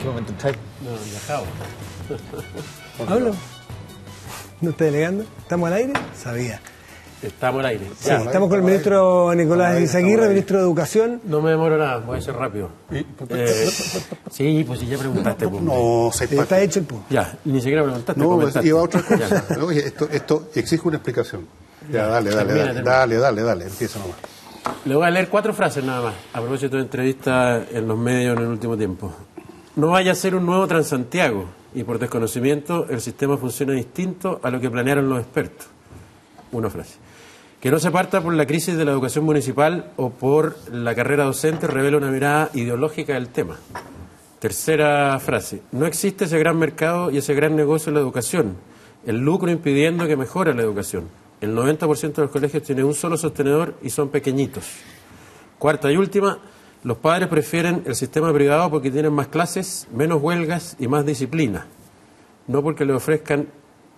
qué momento entráis? No, viajado. ¿Hablo? ¿No está delegando? ¿Estamos al aire? Sabía. Estamos al aire. Sí, Ya. estamos con el ministro Nicolás aire, Izaguirre, ministro de Educación. No me demoro nada, voy a ser rápido. Eh, sí, pues si ya preguntaste. pues. No, se Está hecho el punto. Ya, ni siquiera preguntaste. No, pues, comentaste. iba a otra cosa. Oye, esto, esto exige una explicación. Ya, dale, dale, Termina, dale, termina. dale, dale, dale, empieza nomás. Le voy a leer cuatro frases nada más, a propósito de entrevistas en los medios en el último tiempo. No vaya a ser un nuevo Transantiago y por desconocimiento el sistema funciona distinto a lo que planearon los expertos. Una frase. Que no se parta por la crisis de la educación municipal o por la carrera docente revela una mirada ideológica del tema. Tercera frase. No existe ese gran mercado y ese gran negocio en la educación. El lucro impidiendo que mejore la educación. El 90% de los colegios tiene un solo sostenedor y son pequeñitos. Cuarta y última. Los padres prefieren el sistema privado porque tienen más clases, menos huelgas y más disciplina. No porque le ofrezcan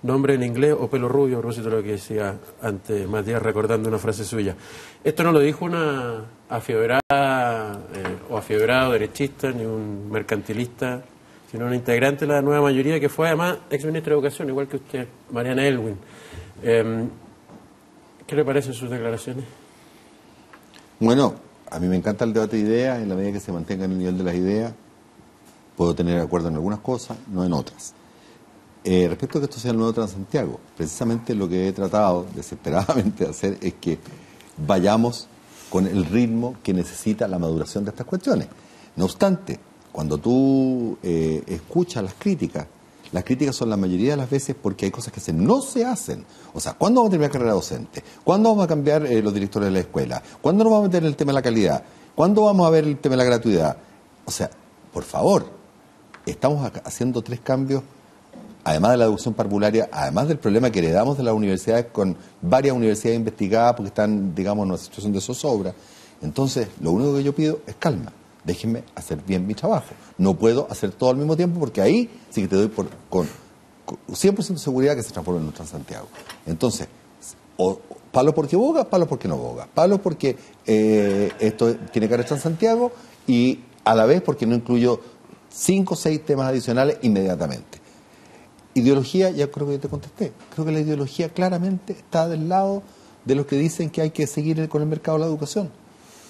nombre en inglés o pelo rubio, a lo que decía antes Matías recordando una frase suya. Esto no lo dijo una afiebrada eh, o afiebrado derechista ni un mercantilista, sino un integrante de la nueva mayoría que fue además exministro de Educación, igual que usted, Mariana Elwin. Eh, ¿Qué le parecen sus declaraciones? Bueno, a mí me encanta el debate de ideas, en la medida que se mantenga en el nivel de las ideas, puedo tener acuerdo en algunas cosas, no en otras. Eh, respecto a que esto sea el nuevo Transantiago, precisamente lo que he tratado desesperadamente de hacer es que vayamos con el ritmo que necesita la maduración de estas cuestiones. No obstante, cuando tú eh, escuchas las críticas, las críticas son la mayoría de las veces porque hay cosas que se, no se hacen. O sea, ¿cuándo vamos a terminar carrera docente? ¿Cuándo vamos a cambiar eh, los directores de la escuela? ¿Cuándo nos vamos a meter en el tema de la calidad? ¿Cuándo vamos a ver el tema de la gratuidad? O sea, por favor, estamos haciendo tres cambios, además de la educación parvularia, además del problema que heredamos de las universidades con varias universidades investigadas porque están, digamos, en una situación de zozobra. Entonces, lo único que yo pido es calma. Déjenme hacer bien mi trabajo. No puedo hacer todo al mismo tiempo porque ahí sí que te doy con, con 100% de seguridad que se transforma en un Transantiago. Entonces, o palo porque boga, palo porque no boga. Palo porque eh, esto tiene que haber Transantiago y a la vez porque no incluyo cinco o seis temas adicionales inmediatamente. Ideología, ya creo que te contesté. Creo que la ideología claramente está del lado de los que dicen que hay que seguir con el mercado de la educación.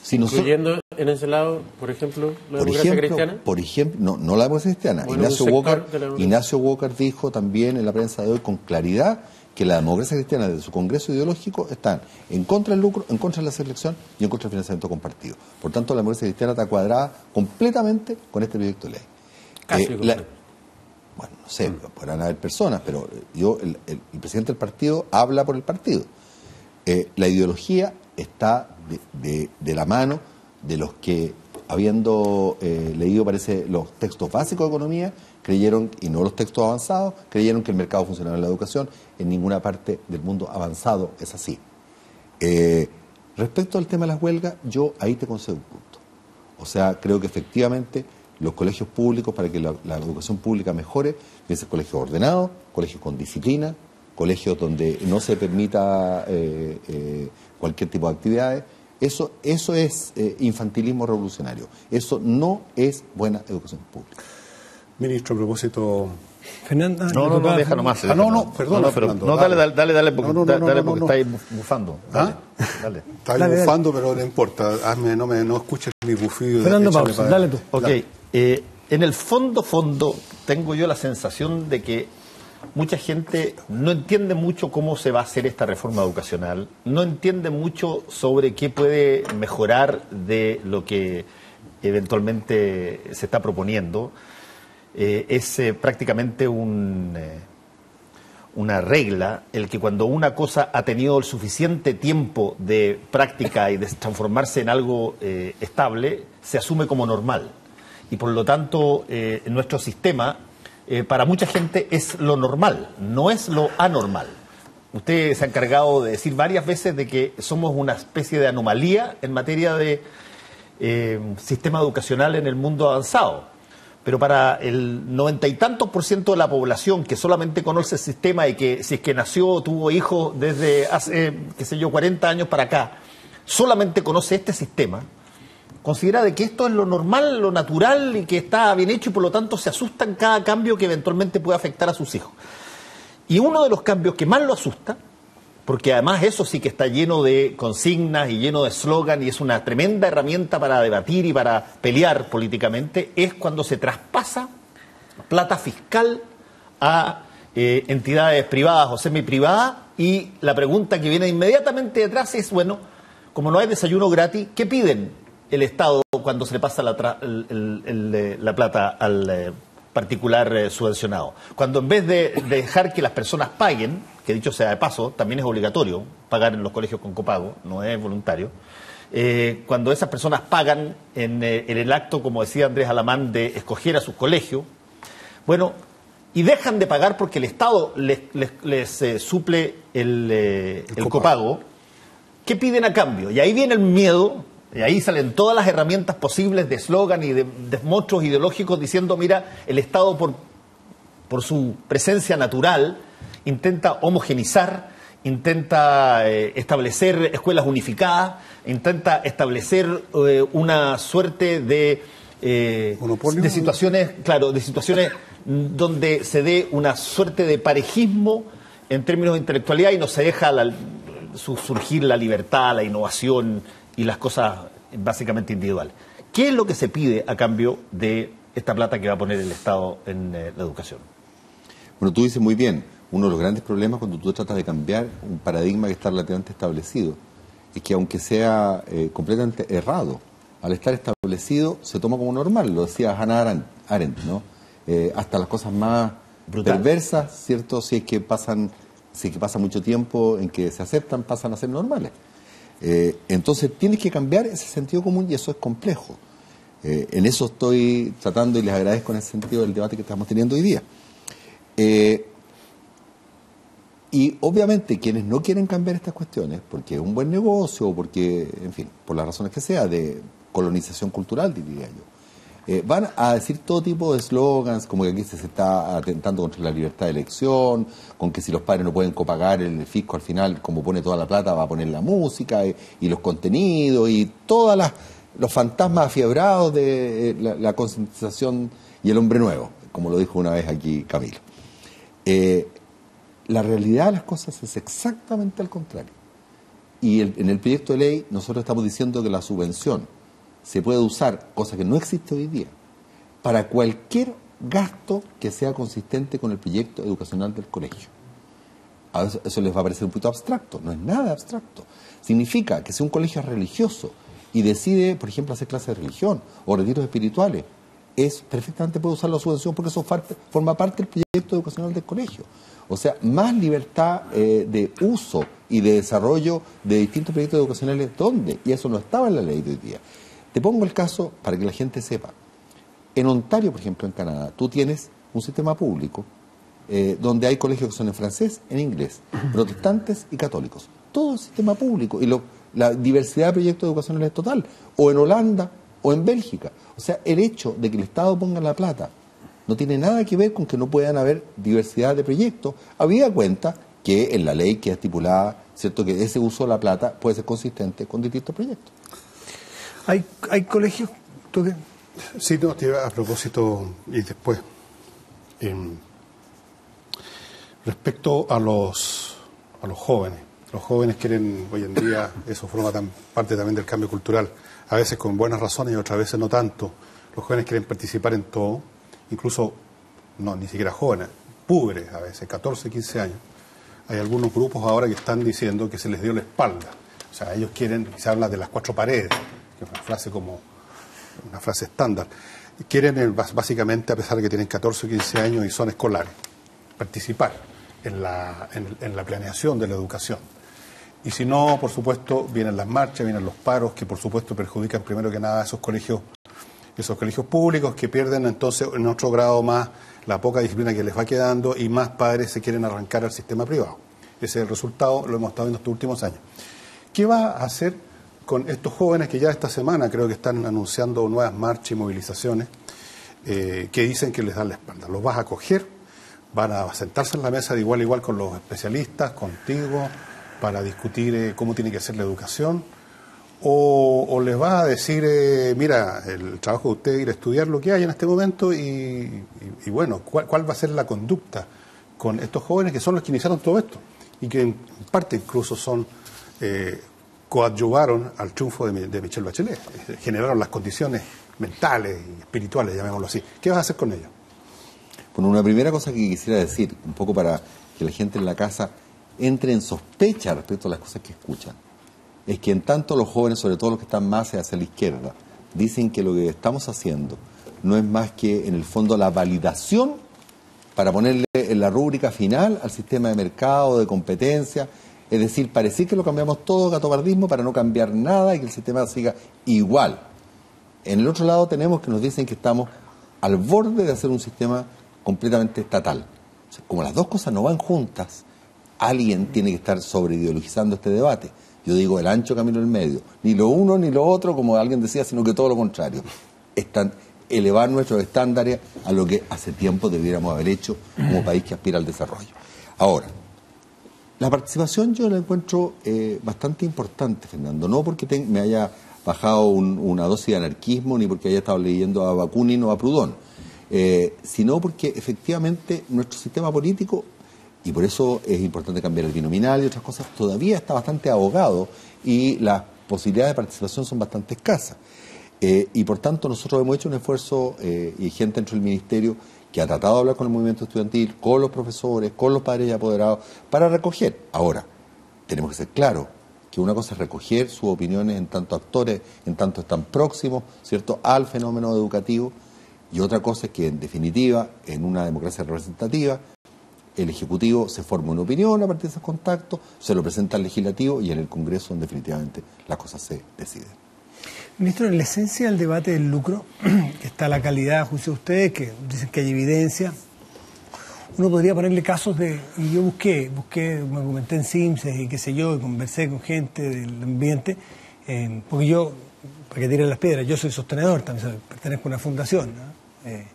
Si Incluyendo en ese lado, por ejemplo, la por democracia ejemplo, cristiana. por ejemplo, no, no la democracia cristiana. Bueno, Ignacio, Walker, de. Ignacio Walker dijo también en la prensa de hoy con claridad que la democracia cristiana de su congreso ideológico están en contra del lucro, en contra de la selección y en contra del financiamiento compartido. Por tanto, la democracia cristiana está cuadrada completamente con este proyecto de ley. Casi Eh, la- bueno, no sé, podrán haber personas, pero yo, el, el- el presidente del partido habla por el partido. Eh, la ideología está de, de- de la mano de los que, habiendo eh, leído, parece, los textos básicos de economía, creyeron, y no los textos avanzados, creyeron que el mercado funcionaba en la educación. En ninguna parte del mundo avanzado es así. Eh, respecto al tema de las huelgas, yo ahí te concedo un punto. O sea, creo que efectivamente los colegios públicos, para que la, educación pública mejore, deben ser colegios ordenados, colegios con disciplina, colegios donde no se permita eh, cualquier tipo de actividades. Eso, eso es eh, infantilismo revolucionario. Eso no es buena educación pública. Ministro, a propósito. Fernanda. No, no, no, deja nomás. Ah, no, no, perdona, No, no, pero, Fernando, no, dale, dale. dale, dale, porque, No, no, da- no, dale no, porque no. estáis bufando. Dale, ¿Ah? dale. Está Dale, dale. bufando, pero no importa. Hazme, no, me, no escuches mi bufido. Fernando Pausa, dale tú. Ok, eh, en el fondo, fondo, tengo yo la sensación de que mucha gente no entiende mucho cómo se va a hacer esta reforma educacional, no entiende mucho sobre qué puede mejorar de lo que eventualmente se está proponiendo. Eh, es eh, prácticamente un, eh, una regla el que cuando una cosa ha tenido el suficiente tiempo de práctica y de transformarse en algo eh, estable, se asume como normal. Y por lo tanto, eh, nuestro sistema, eh, para mucha gente, es lo normal, no es lo anormal. Usted se ha encargado de decir varias veces de que somos una especie de anomalía en materia de eh, sistema educacional en el mundo avanzado. Pero para el noventa y tantos por ciento de la población que solamente conoce el sistema y que si es que nació o tuvo hijos desde hace, qué sé yo, 40 años para acá, solamente conoce este sistema, considera de que esto es lo normal, lo natural y que está bien hecho y por lo tanto se asusta en cada cambio que eventualmente puede afectar a sus hijos. Y uno de los cambios que más lo asusta, porque además eso sí que está lleno de consignas y lleno de eslogan y es una tremenda herramienta para debatir y para pelear políticamente, es cuando se traspasa plata fiscal a eh, entidades privadas o semiprivadas y la pregunta que viene inmediatamente detrás es, bueno, como no hay desayuno gratis, ¿qué piden el Estado cuando se le pasa la, tra- el- el- el, eh, la plata al eh, particular eh, subvencionado? Cuando en vez de, de dejar que las personas paguen, que dicho sea de paso, también es obligatorio pagar en los colegios con copago, no es voluntario, eh, cuando esas personas pagan en, eh, en el acto, como decía Andrés Alamán, de escoger a sus colegios, bueno, y dejan de pagar porque el Estado les, les- les, suple el, el copago, ¿qué piden a cambio? Y ahí viene el miedo, y ahí salen todas las herramientas posibles de eslogan y de desmochos ideológicos diciendo, mira, el Estado por, por su presencia natural intenta homogenizar, intenta eh, establecer escuelas unificadas, intenta establecer eh, una suerte de, eh, de situaciones, claro, de situaciones donde se dé una suerte de parejismo en términos de intelectualidad y no se deja la- su- surgir la libertad, la innovación y las cosas básicamente individuales. ¿Qué es lo que se pide a cambio de esta plata que va a poner el Estado en eh, la educación? Bueno, tú dices muy bien, uno de los grandes problemas cuando tú tratas de cambiar un paradigma que está relativamente establecido es que aunque sea eh, completamente errado, al estar establecido se toma como normal, lo decía Hannah Arendt, Arendt, ¿no? Eh, hasta las cosas más Brutal. perversas, ¿cierto? Si es que pasan, si es que pasa mucho tiempo en que se aceptan, pasan a ser normales. Eh, entonces tienes que cambiar ese sentido común y eso es complejo. Eh, en eso estoy tratando y les agradezco en ese sentido el debate que estamos teniendo hoy día. Eh, y obviamente quienes no quieren cambiar estas cuestiones, porque es un buen negocio porque, en fin, por las razones que sea, de colonización cultural, diría yo, eh, van a decir todo tipo de slogans, como que aquí se está atentando contra la libertad de elección, con que si los padres no pueden copagar el fisco al final, como pone toda la plata, va a poner la música y, y los contenidos y todas las los fantasmas afiebrados de eh, la, la concientización y el hombre nuevo, como lo dijo una vez aquí Camilo. Eh, la realidad de las cosas es exactamente al contrario. Y en el proyecto de ley nosotros estamos diciendo que la subvención se puede usar, cosa que no existe hoy día, para cualquier gasto que sea consistente con el proyecto educacional del colegio. A veces eso les va a parecer un poquito abstracto, no es nada abstracto. Significa que si un colegio es religioso y decide, por ejemplo, hacer clases de religión o retiros espirituales, es perfectamente puede usar la subvención porque eso forma parte del proyecto educacional del colegio. O sea, más libertad eh, de uso y de desarrollo de distintos proyectos educacionales, ¿dónde? Y eso no estaba en la ley de hoy día. Te pongo el caso para que la gente sepa. En Ontario, por ejemplo, en Canadá, tú tienes un sistema público eh, donde hay colegios que son en francés, en inglés, protestantes y católicos. Todo el sistema público y lo- la diversidad de proyectos educacionales es total. O en Holanda o en Bélgica. O sea, el hecho de que el Estado ponga la plata no tiene nada que ver con que no puedan haber diversidad de proyectos. Había cuenta que en la ley que estipulada, ¿cierto?, que ese uso de la plata puede ser consistente con distintos proyectos. Hay, hay colegios, ¿tú qué? Sí, no, a propósito y después. em, respecto a los, a los jóvenes. Los jóvenes quieren, hoy en día, eso forma tan- parte también del cambio cultural, a veces con buenas razones y otras veces no tanto. Los jóvenes quieren participar en todo, incluso, no, ni siquiera jóvenes, púberes a veces, 14, 15 años. Hay algunos grupos ahora que están diciendo que se les dio la espalda. O sea, ellos quieren, se habla de las cuatro paredes, una frase como una frase estándar. Quieren, eh, básicamente, a pesar de que tienen 14 o 15 años y son escolares, participar en la, en, en la planeación de la educación. Y si no, por supuesto, vienen las marchas, vienen los paros, que por supuesto perjudican primero que nada a esos colegios, esos colegios públicos que pierden entonces en otro grado más la poca disciplina que les va quedando y más padres se quieren arrancar al sistema privado. Ese es el resultado, lo hemos estado viendo estos últimos años. ¿Qué va a hacer con estos jóvenes que ya esta semana creo que están anunciando nuevas marchas y movilizaciones eh, que dicen que les dan la espalda? ¿Los vas a coger? ¿Van a sentarse en la mesa de igual a igual con los especialistas, contigo, para discutir eh, cómo tiene que ser la educación? o, les vas a decir, eh, mira, el trabajo de usted es ir a estudiar lo que hay en este momento y, bueno, ¿cuál, cuál va a ser la conducta con estos jóvenes que son los que iniciaron todo esto y que en parte incluso son coadyuvaron al triunfo de, de Michelle Bachelet, generaron las condiciones mentales y espirituales, llamémoslo así. ¿Qué vas a hacer con ellos? Bueno, una primera cosa que quisiera decir, un poco para que la gente en la casa entre en sospecha respecto a las cosas que escuchan, es que en tanto los jóvenes, sobre todo los que están más hacia la izquierda, dicen que lo que estamos haciendo no es más que, en el fondo, la validación para ponerle en la rúbrica final al sistema de mercado, de competencia, es decir, parecía que lo cambiamos todo gatobardismo para no cambiar nada y que el sistema siga igual. En el otro lado tenemos que nos dicen que estamos al borde de hacer un sistema completamente estatal. Como las dos cosas no van juntas, alguien tiene que estar sobreideologizando este debate. Yo digo el ancho camino del medio. Ni lo uno ni lo otro, como alguien decía, sino que todo lo contrario. Están elevar nuestros estándares a lo que hace tiempo debiéramos haber hecho como país que aspira al desarrollo. Ahora, la participación yo la encuentro eh, bastante importante, Fernando. No porque me haya bajado un- una dosis de anarquismo ni porque haya estado leyendo a Bakunin o a Proudhon, eh, sino porque efectivamente nuestro sistema político, y por eso es importante cambiar el binominal y otras cosas, todavía está bastante ahogado y las posibilidades de participación son bastante escasas. Eh, y por tanto nosotros hemos hecho un esfuerzo eh, y gente dentro del ministerio que ha tratado de hablar con el movimiento estudiantil, con los profesores, con los padres y apoderados, para recoger. Ahora, tenemos que ser claros que una cosa es recoger sus opiniones en tanto actores, en tanto están próximos, ¿cierto?, al fenómeno educativo, y otra cosa es que, en definitiva, en una democracia representativa, el Ejecutivo se forma una opinión a partir de esos contactos, se lo presenta al Legislativo y en el Congreso, definitivamente, las cosas se deciden. Ministro, en la esencia del debate del lucro, que está la calidad, a juicio de ustedes, que dicen que hay evidencia, uno podría ponerle casos de, y yo busqué, busqué, me comenté en Simses y qué sé yo, y conversé con gente del ambiente, eh, porque yo, para que tiren las piedras, yo soy sostenedor, también pertenezco a una fundación, ¿no? Eh,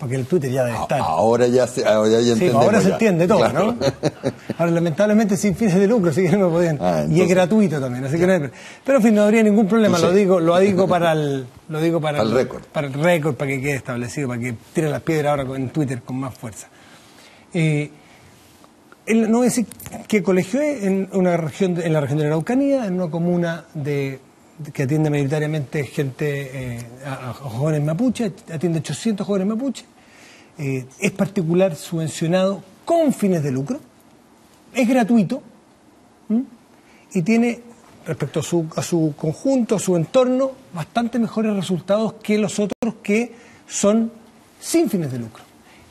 porque el Twitter ya debe estar. Ahora ya, se, ahora ya Sí, ahora se entiende todo, Claro. ¿no? Ahora, lamentablemente, sin fines de lucro, así que no me podían. Ah, y es gratuito también, así que no hay. Pero, en fin, no habría ningún problema. Lo digo, lo digo para el, lo digo para, Para el récord. Para el récord, para que quede establecido, para que tiren las piedras ahora en Twitter con más fuerza. Eh, no voy a decir qué colegio es, en, una región en la región de la Araucanía, en una comuna de- que atiende mayoritariamente gente, eh, a, jóvenes mapuches, atiende 800 jóvenes mapuches, eh, es particular subvencionado con fines de lucro, es gratuito y tiene, respecto a su, a su conjunto, a su entorno, bastante mejores resultados que los otros que son sin fines de lucro.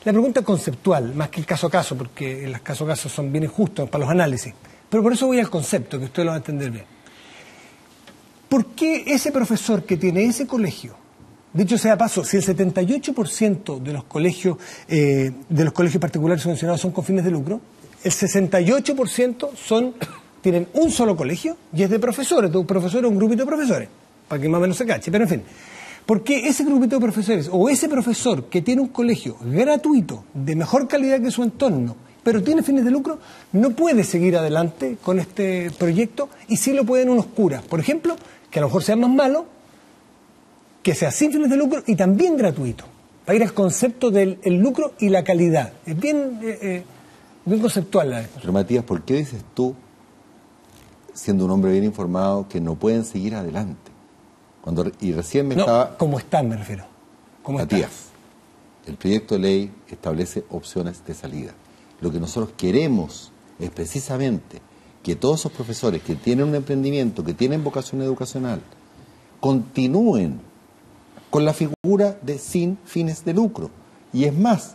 La pregunta conceptual, más que el caso a caso, porque los caso a caso son bien injustos para los análisis, pero por eso voy al concepto, que usted lo va a entender bien. ¿Por qué ese profesor que tiene ese colegio, dicho sea paso, si el 78% de los colegios eh, de los colegios particulares subvencionados son con fines de lucro, el 68% son tienen un solo colegio y es de profesores, de un profesor o un grupito de profesores, para que más o menos se cache, pero en fin. ¿Por qué ese grupito de profesores o ese profesor que tiene un colegio gratuito, de mejor calidad que su entorno, pero tiene fines de lucro, no puede seguir adelante con este proyecto y sí lo pueden unos curas? Por ejemplo, que a lo mejor sea más malo, que sea sin fines de lucro y también gratuito, para ir al concepto del el lucro y la calidad. Es bien, eh, eh, bien conceptual la Pero Matías, ¿por qué dices tú, siendo un hombre bien informado, que no pueden seguir adelante? Cuando, y recién me No, estaba... como están me refiero. Como Matías, el proyecto de ley establece opciones de salida. Lo que nosotros queremos es precisamente que todos esos profesores que tienen un emprendimiento, que tienen vocación educacional, continúen con la figura de sin fines de lucro. Y es más,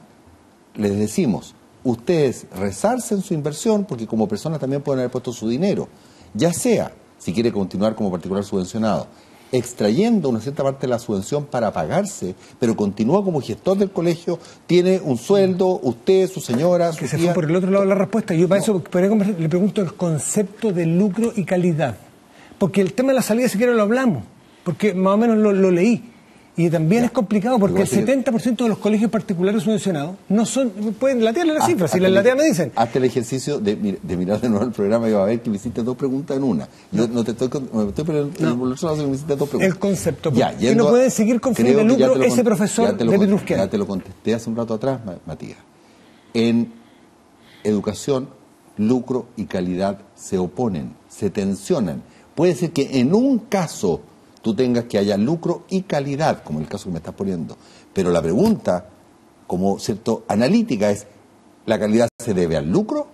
les decimos, ustedes resarcen su inversión porque como personas también pueden haber puesto su dinero, ya sea, si quiere continuar como particular subvencionado, extrayendo una cierta parte de la subvención para pagarse, pero continúa como gestor del colegio, tiene un sueldo, usted, su señora, su que se fue por el otro lado la respuesta. Yo para eso podría conversar- le pregunto el concepto de lucro y calidad. Porque el tema de la salida, si quiere, lo hablamos. Porque más o menos lo, lo leí. Y también es complicado porque el que- 70% de los colegios particulares subvencionados no son, pueden latearle las Haz- cifras, si las el- latean me dicen. Hazte el ejercicio de, mir- de mirar de nuevo el programa y va a ver que me hiciste dos preguntas en una. Yo no te estoy, con- me estoy que me hiciste dos preguntas. El concepto. Ya, yendo no pueden seguir que ya lucro ese con- profesor de con- Petrusquén. Ya te lo contesté hace un rato atrás, Ma- Matías. En educación, lucro y calidad se oponen, se tensionan. Puede ser que en un caso tú tengas que haya lucro y calidad, como el caso que me estás poniendo. Pero la pregunta, como cierto analítica, es, ¿la calidad se debe al lucro?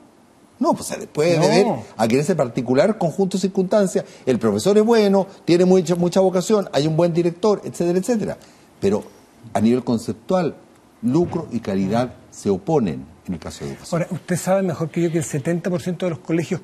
No, pues se puede No. deber a que en ese particular conjunto de circunstancias el profesor es bueno, tiene mucha, mucha vocación, hay un buen director, etcétera, etcétera. Pero a nivel conceptual, lucro y calidad se oponen en el caso de educación. Ahora, usted sabe mejor que yo que el 70% de los colegios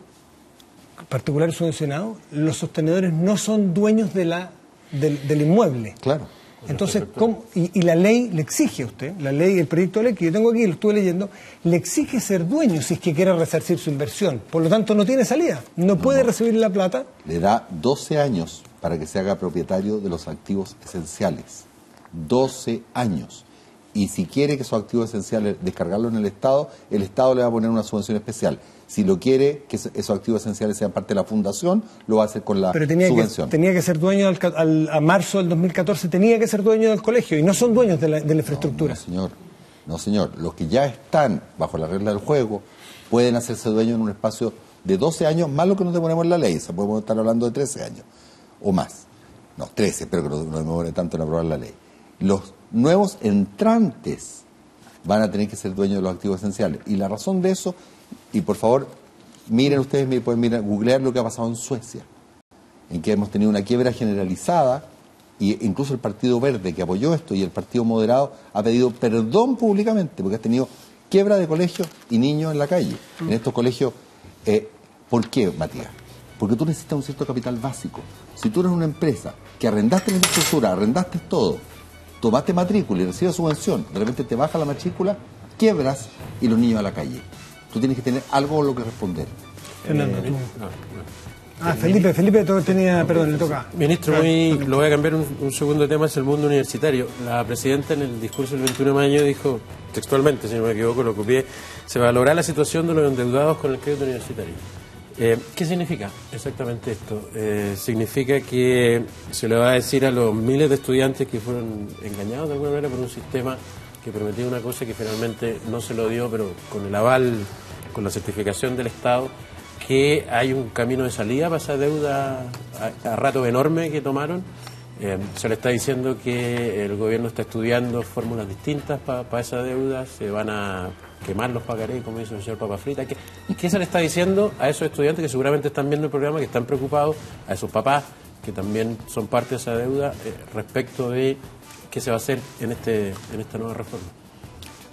particulares subvencionados, los sostenedores no son dueños de la, del, del inmueble. Claro. Entonces, ¿cómo? Y, y la ley le exige a usted, la ley, el proyecto de ley que yo tengo aquí, lo estuve leyendo, le exige ser dueño si es que quiere resarcir su inversión. Por lo tanto, no tiene salida. No puede recibir la plata. Le da 12 años para que se haga propietario de los activos esenciales. 12 años. Y si quiere que esos activos esenciales descargarlo en el Estado, el Estado le va a poner una subvención especial. Si lo quiere que eso- esos activos esenciales sean parte de la fundación, lo va a hacer con la Pero tenía que, subvención. tenía que ser dueño al al- a marzo del 2014, tenía que ser dueño del colegio y no son dueños de la, de la infraestructura. No, señor. No, señor. Los que ya están bajo la regla del juego pueden hacerse dueños en un espacio de 12 años, más lo que nos demoremos en la ley. Se podemos estar hablando de 13 años o más. No, 13, espero que no no demore tanto en aprobar la ley. Los nuevos entrantes van a tener que ser dueños de los activos esenciales. Y la razón de eso, y por favor, miren ustedes, pueden mirar, googlear lo que ha pasado en Suecia en que hemos tenido una quiebra generalizada y incluso el Partido Verde que apoyó esto y el Partido Moderado ha pedido perdón públicamente porque ha tenido quiebra de colegios y niños en la calle. En estos colegios, eh, ¿por qué, Matías? Porque tú necesitas un cierto capital básico. Si tú eres una empresa que arrendaste la infraestructura, arrendaste todo, tomaste matrícula y recibes subvención, de repente te baja la matrícula, quiebras y los niños a la calle. Tú tienes que tener algo a lo que responder. Fernando, tú. No, no. Ah, Felipe, Felipe to- tenía, perdón, le toca. Ministro, muy, lo voy a cambiar un, un segundo de tema, es el mundo universitario. La presidenta en el discurso del 21 de mayo dijo, textualmente, si no me equivoco, lo copié, se valorará la situación de los endeudados con el crédito universitario. Eh, ¿Qué significa exactamente esto? Eh, significa que se le va a decir a los miles de estudiantes que fueron engañados de alguna manera por un sistema que prometía una cosa que finalmente no se lo dio, pero con el aval, con la certificación del Estado, que hay un camino de salida para esa deuda a, a rato enorme que tomaron. Eh, se le está diciendo que el gobierno está estudiando fórmulas distintas para esa deuda, se van a quemar los pagarés, como dice el señor Papafrita. ¿Qué, ¿Qué se le está diciendo a esos estudiantes que seguramente están viendo el programa, que están preocupados, a esos papás que también son parte de esa deuda, eh, respecto de qué se va a hacer en, este, en esta nueva reforma?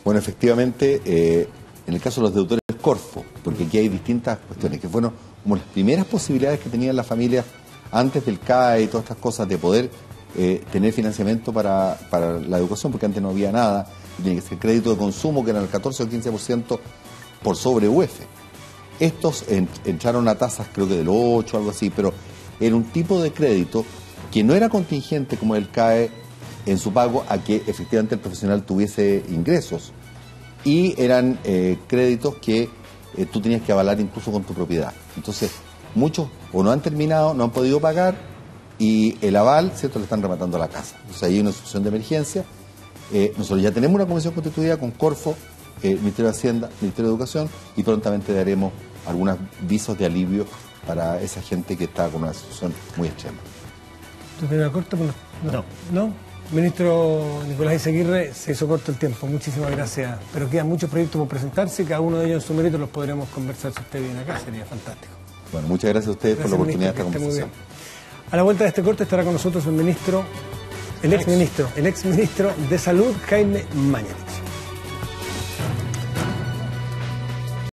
Bueno, efectivamente, eh, en el caso de los deudores Corfo, porque aquí hay distintas cuestiones, que fueron como las primeras posibilidades que tenían las familias antes del CAE y todas estas cosas de poder eh, tener financiamiento para, para la educación, porque antes no había nada, tenía que ser crédito de consumo, que eran el 14 o el 15% por sobre UEF. Estos en- entraron a tasas, creo que del 8 o algo así, pero era un tipo de crédito que no era contingente como el CAE en su pago a que efectivamente el profesional tuviese ingresos y eran eh, créditos que eh, tú tenías que avalar incluso con tu propiedad. Entonces, muchos o no han terminado, no han podido pagar y el aval, ¿cierto?, le están rematando a la casa. Entonces, ahí hay una situación de emergencia. Eh, nosotros ya tenemos una comisión constituida con Corfo, eh, Ministerio de Hacienda, Ministerio de Educación y prontamente daremos algunos visos de alivio para esa gente que está con una situación muy extrema. ¿Tu corta? No. No. ¿No? Ministro Nicolás Izaguirre, se hizo corto el tiempo. Muchísimas gracias. Pero quedan muchos proyectos por presentarse y cada uno de ellos en su mérito los podremos conversar si usted viene acá. Sería fantástico. Bueno, muchas gracias a ustedes por la oportunidad de esta conversación. A la vuelta de este corte estará con nosotros el ministro, el ex ministro, el ex ministro de Salud, Jaime Mañalich.